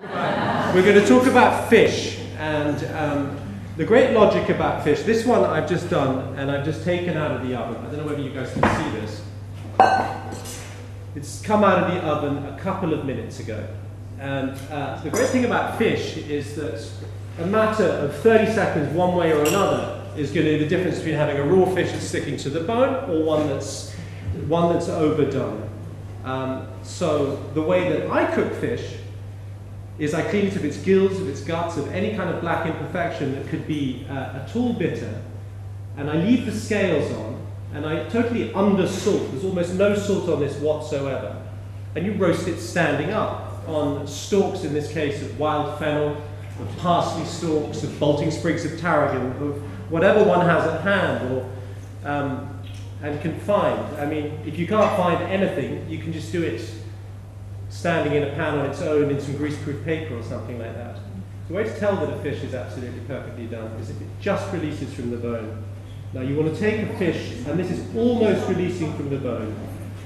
We're going to talk about fish and um, the great logic about fish. This one I've just done and I've just taken out of the oven. I don't know whether you guys can see this. It's come out of the oven a couple of minutes ago. And uh, the great thing about fish is that a matter of 30 seconds one way or another is going to be the difference between having a raw fish that's sticking to the bone or one that's, one that's overdone. Um, so the way that I cook fish is I clean it of its gills, of its guts, of any kind of black imperfection that could be uh, at all bitter, and I leave the scales on, and I totally under salt. There's almost no salt on this whatsoever. And you roast it standing up on stalks, in this case, of wild fennel, of parsley stalks, of bolting sprigs of tarragon, of whatever one has at hand or um, and can find. I mean, if you can't find anything, you can just do it standing in a pan on its own in some greaseproof paper or something like that. The way to tell that a fish is absolutely perfectly done is if it just releases from the bone. Now you want to take a fish, and this is almost releasing from the bone.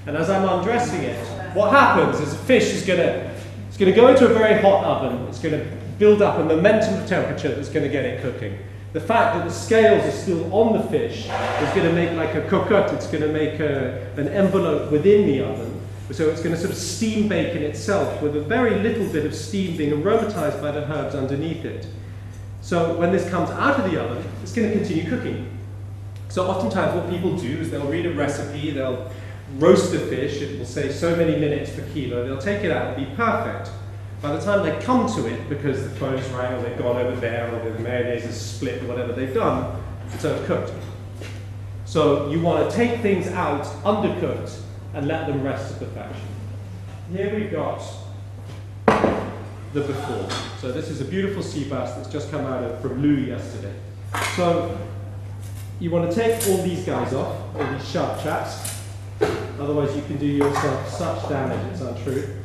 And as I'm undressing it, what happens is the fish is going to, it's going to go into a very hot oven. It's going to build up a momentum of temperature that's going to get it cooking. The fact that the scales are still on the fish is going to make like a cocotte. It's going to make a, an envelope within the oven so it's going to sort of steam bake in itself with a very little bit of steam being aromatized by the herbs underneath it. So when this comes out of the oven, it's going to continue cooking. So oftentimes what people do is they'll read a recipe, they'll roast the fish, it will say so many minutes per kilo, they'll take it out and be perfect. By the time they come to it, because the phone's rang or they've gone over there or the mayonnaise is split or whatever they've done, it's overcooked. So you want to take things out undercooked and let them rest to perfection. Here we've got the before. So this is a beautiful sea bass that's just come out of, from Lou yesterday. So you want to take all these guys off, all these sharp chaps. Otherwise you can do yourself such damage, it's untrue.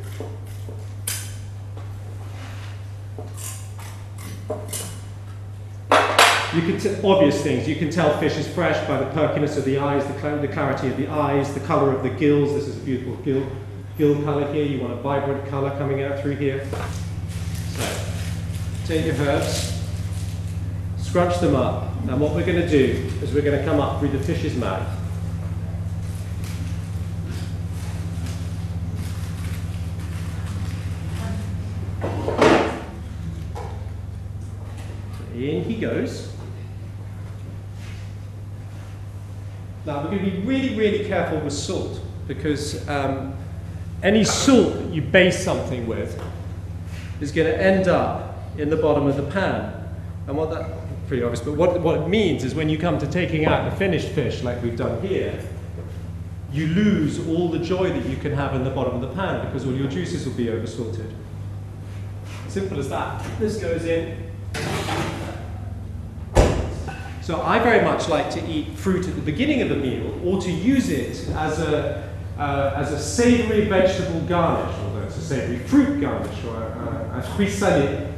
You can t- obvious things. You can tell fish is fresh by the perkiness of the eyes, the, cl- the clarity of the eyes, the color of the gills. This is a beautiful gill, gill color here. You want a vibrant color coming out through here. So, take your herbs, scrunch them up, and what we're going to do is we're going to come up through the fish's mouth. In he goes. Now, we're going to be really, really careful with salt because um, any salt that you base something with is going to end up in the bottom of the pan. And what that, pretty obvious, but what, what it means is when you come to taking out the finished fish, like we've done here, you lose all the joy that you can have in the bottom of the pan because all your juices will be oversalted. Simple as that. This goes in, so I very much like to eat fruit at the beginning of the meal or to use it as a, uh, as a savory vegetable garnish, although it's a savory fruit garnish or a, a frisané.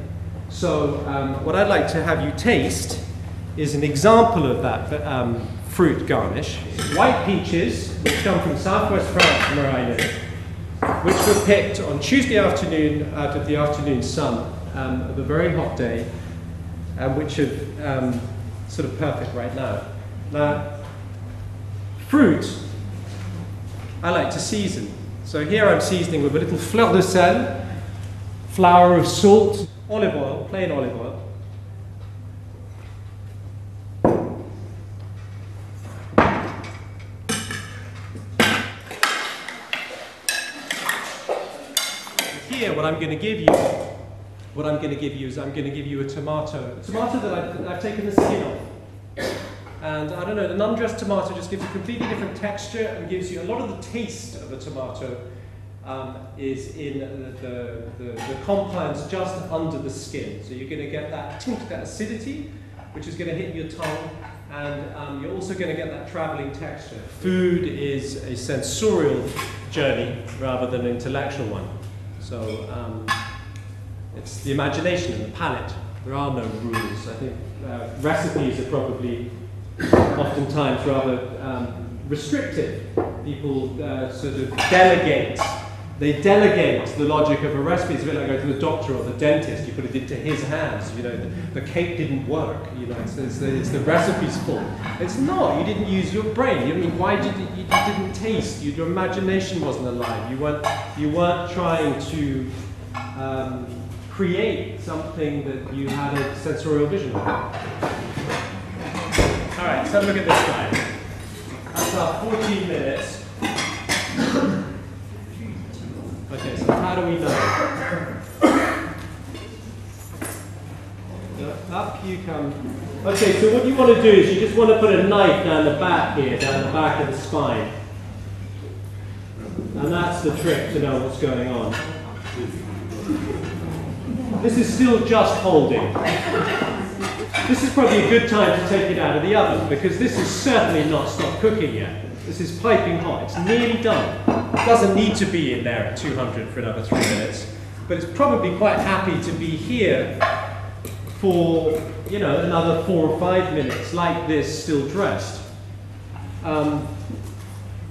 So um, what I'd like to have you taste is an example of that um, fruit garnish. White peaches, which come from southwest France, where I live, which were picked on Tuesday afternoon out of the afternoon sun um, of a very hot day, and which have um, sort of perfect right now. Now, fruit, I like to season. So here I'm seasoning with a little fleur de sel, flour of salt, olive oil, plain olive oil. Here, what I'm going to give you what I'm going to give you is I'm going to give you a tomato. A tomato that I've, I've taken the skin off. And I don't know, an undressed tomato just gives a completely different texture and gives you a lot of the taste of a tomato um, is in the, the, the, compounds just under the skin. So you're going to get that tink, that acidity, which is going to hit your tongue, and um, you're also going to get that traveling texture. Food is a sensorial journey rather than an intellectual one. So um, it's the imagination and the palate. There are no rules. I think uh, recipes are probably oftentimes rather um, restrictive. People uh, sort of delegate they delegate the logic of a recipe. It's a bit like going to the doctor or the dentist. You put it into his hands. You know, the, the cake didn't work. You know, it's, it's, the, it's the recipe's fault. It's not. You didn't use your brain. I mean why did you, you didn't taste? You, your imagination wasn't alive. You weren't you weren't trying to um, create something that you had a sensorial vision of. Let's have a look at this guy. That's our 14 minutes. Okay, so how do we know? Up you come. Okay, so what you want to do is you just want to put a knife down the back here, down the back of the spine. And that's the trick to know what's going on. This is still just holding. This is probably a good time to take it out of the oven because this is certainly not stopped cooking yet. This is piping hot. It's nearly done. It doesn't need to be in there at 200 for another three minutes, but it's probably quite happy to be here for you know another four or five minutes like this, still dressed. Um,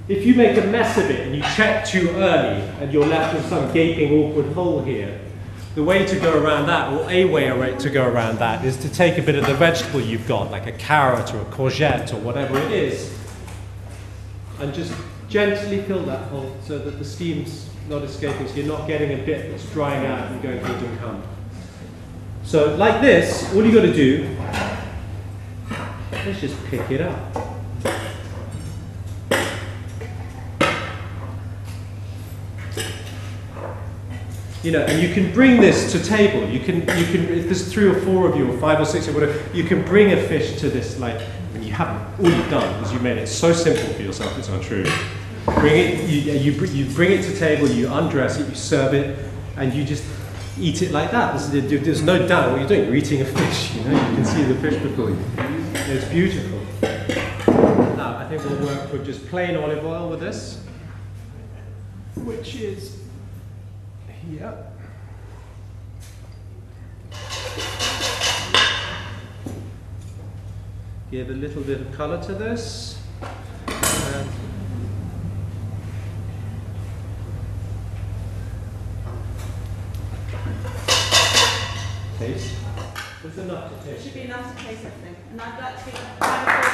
if you make a mess of it and you check too early and you're left with some gaping awkward hole here, the way to go around that, or a way to go around that, is to take a bit of the vegetable you've got, like a carrot or a courgette or whatever it is, and just gently fill that hole so that the steam's not escaping, so you're not getting a bit that's drying out and going through and come. So like this, all you've got to do, let's just pick it up. You know, and you can bring this to table. You can, you can. If there's three or four of you, or five or six or whatever, you can bring a fish to this. Like, when you haven't, all you've done is you made it so simple for yourself. It's untrue. Bring it. You, you, you bring it to table. You undress it. You serve it, and you just eat it like that. There's, there's no doubt what you're doing. You're eating a fish. You know, you can see the fish before you. It's beautiful. Now, I think we'll work with just plain olive oil with this, which is here. Give a little bit of color to this. And taste. There's enough to taste. Should be enough to taste everything. And I'd like to be